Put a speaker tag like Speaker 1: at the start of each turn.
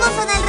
Speaker 1: 我说的。